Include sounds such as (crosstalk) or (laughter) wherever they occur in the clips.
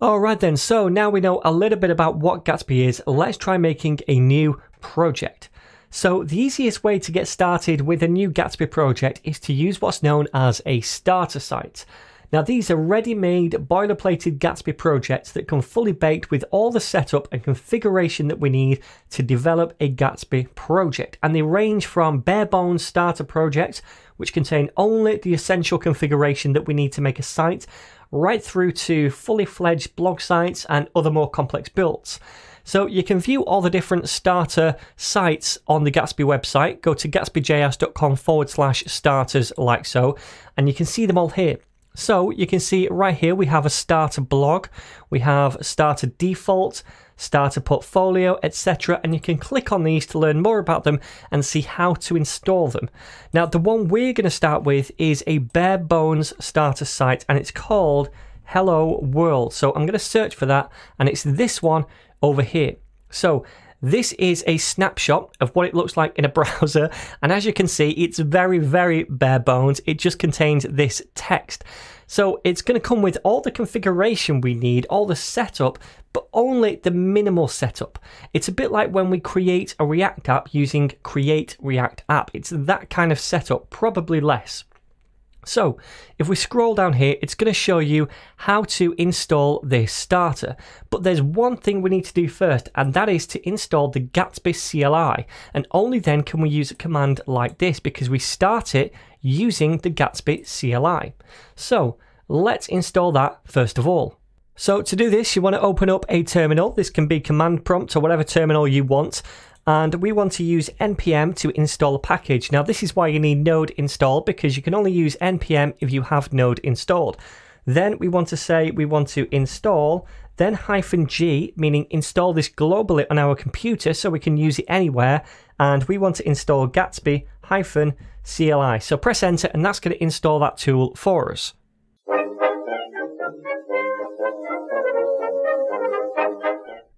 Alright then, so now we know a little bit about what Gatsby is, let's try making a new project. So the easiest way to get started with a new Gatsby project is to use what's known as a starter site. Now these are ready-made boilerplated Gatsby projects that come fully baked with all the setup and configuration that we need to develop a Gatsby project. And they range from bare bones starter projects, which contain only the essential configuration that we need to make a site, right through to fully fledged blog sites and other more complex builds. So you can view all the different starter sites on the Gatsby website. Go to gatsbyjs.com forward slash starters like so, and you can see them all here. So you can see right here we have a starter blog, we have starter default, starter portfolio, etc. And you can click on these to learn more about them and see how to install them. Now, the one we're going to start with is a bare bones starter site and it's called Hello World. So I'm going to search for that and it's this one over here. So this is a snapshot of what it looks like in a (laughs) browser, and as you can see, it's very, very bare bones. It just contains this text. So it's going to come with all the configuration we need, all the setup, but only the minimal setup. It's a bit like when we create a React app using Create React App. It's that kind of setup, probably less. So if we scroll down here, it's going to show you how to install this starter. But there's one thing we need to do first, and that is to install the Gatsby CLI. And only then can we use a command like this because we start it using the Gatsby CLI. So let's install that first of all. So to do this, you want to open up a terminal. This can be command prompt or whatever terminal you want and we want to use npm to install a package. Now this is why you need node installed because you can only use npm if you have node installed. Then we want to say we want to install, then hyphen g, meaning install this globally on our computer so we can use it anywhere, and we want to install Gatsby hyphen CLI. So press enter and that's going to install that tool for us.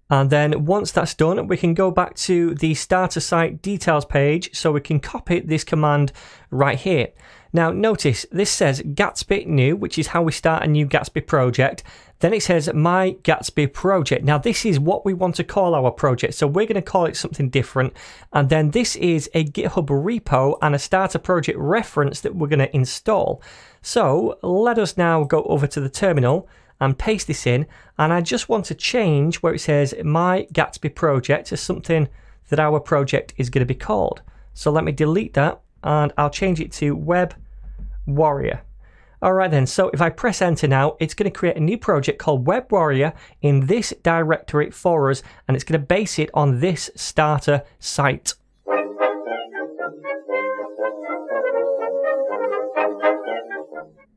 And then once that's done, we can go back to the starter site details page so we can copy this command right here. Now notice this says Gatsby new, which is how we start a new Gatsby project. Then it says my Gatsby project. Now this is what we want to call our project. So we're going to call it something different. And then this is a GitHub repo and a starter project reference that we're going to install. So let us now go over to the terminal and paste this in. And I just want to change where it says my Gatsby project to something that our project is going to be called. So let me delete that and I'll change it to Web Warrior. Alright then, so if I press enter now, it's going to create a new project called Web Warrior in this directory for us, and it's going to base it on this starter site.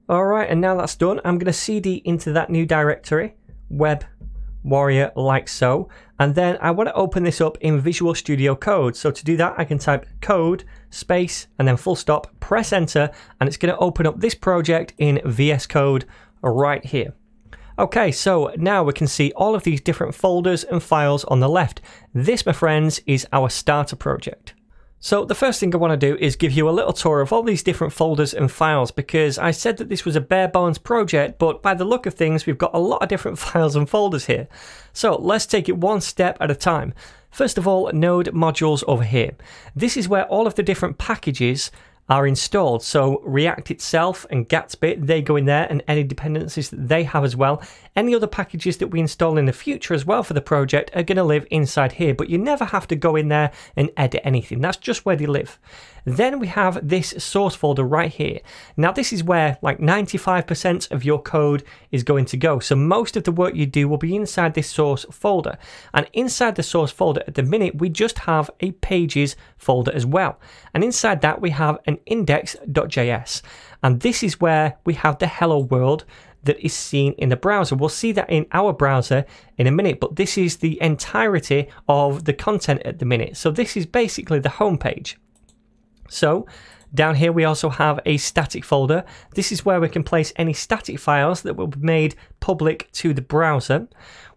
Alright, and now that's done, I'm going to cd into that new directory, web warrior like so, and then I want to open this up in Visual Studio Code. So to do that, I can type code, space, and then full stop, press enter, and it's going to open up this project in VS Code right here. Okay, so now we can see all of these different folders and files on the left. This, my friends, is our starter project. So the first thing I want to do is give you a little tour of all these different folders and files because I said that this was a bare bones project, but by the look of things, we've got a lot of different (laughs) files and folders here. So let's take it one step at a time. First of all, node modules over here. This is where all of the different packages are installed. So React itself and Gatsby, they go in there and any dependencies that they have as well. Any other packages that we install in the future as well for the project are going to live inside here, but you never have to go in there and edit anything. That's just where they live. Then we have this source folder right here. Now this is where like 95% of your code is going to go. So most of the work you do will be inside this source folder. And inside the source folder at the minute, we just have a pages folder as well. And inside that we have an index.js. And this is where we have the hello world that is seen in the browser. We'll see that in our browser in a minute, but this is the entirety of the content at the minute. So this is basically the home page. So down here we also have a static folder. This is where we can place any static files that will be made public to the browser.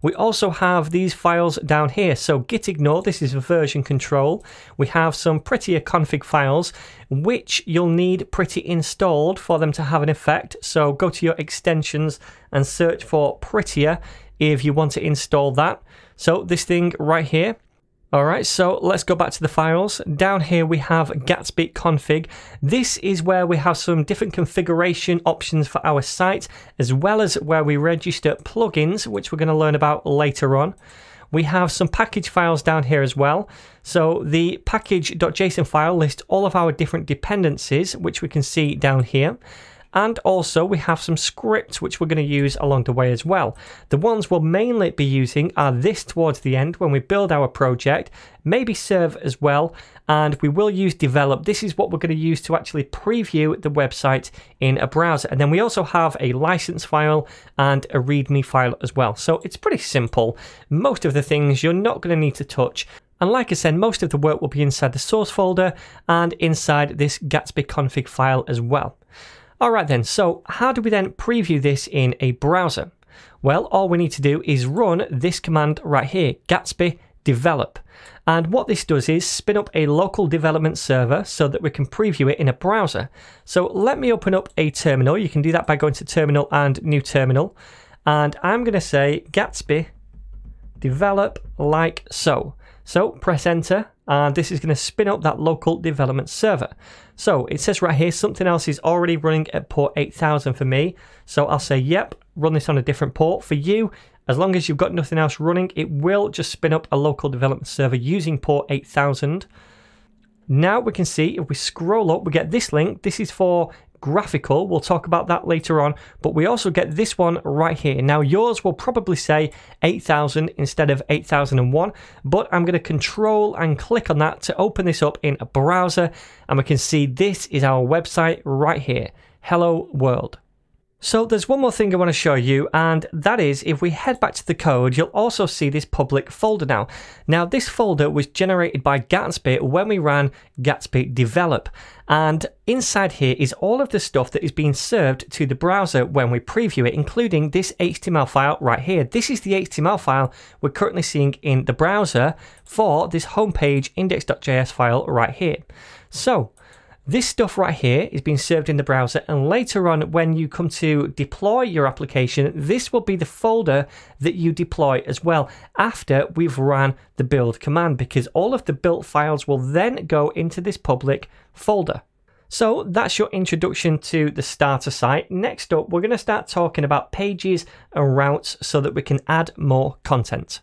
We also have these files down here. So gitignore, this is version control. We have some prettier config files, which you'll need pretty installed for them to have an effect. So go to your extensions and search for prettier if you want to install that. So this thing right here, Alright, so let's go back to the files. Down here we have Gatsby config. This is where we have some different configuration options for our site, as well as where we register plugins, which we're going to learn about later on. We have some package files down here as well. So the package.json file lists all of our different dependencies, which we can see down here. And also we have some scripts which we're going to use along the way as well. The ones we'll mainly be using are this towards the end when we build our project, maybe serve as well, and we will use develop. This is what we're going to use to actually preview the website in a browser. And then we also have a license file and a readme file as well. So it's pretty simple. Most of the things you're not going to need to touch. And like I said, most of the work will be inside the source folder and inside this Gatsby config file as well. Alright then, so how do we then preview this in a browser? Well, all we need to do is run this command right here, gatsby develop. And what this does is spin up a local development server so that we can preview it in a browser. So let me open up a terminal. You can do that by going to terminal and new terminal. And I'm going to say gatsby develop like so. So press enter and this is going to spin up that local development server. So it says right here something else is already running at port 8000 for me. So I'll say yep, run this on a different port. For you, as long as you've got nothing else running, it will just spin up a local development server using port 8000. Now we can see if we scroll up, we get this link. This is for GraphiQL. We'll talk about that later on, but we also get this one right here. Now yours will probably say 8000 instead of 8001, but I'm going to control and click on that to open this up in a browser and we can see this is our website right here. Hello world. So there's one more thing I want to show you, and that is if we head back to the code, you'll also see this public folder now. Now this folder was generated by Gatsby when we ran Gatsby develop, and inside here is all of the stuff that is being served to the browser when we preview it, including this HTML file right here. This is the HTML file we're currently seeing in the browser for this homepage index.js file right here. So this stuff right here is being served in the browser, and later on, when you come to deploy your application, this will be the folder that you deploy as well after we've ran the build command, because all of the built files will then go into this public folder. So that's your introduction to the starter site. Next up, we're going to start talking about pages and routes so that we can add more content.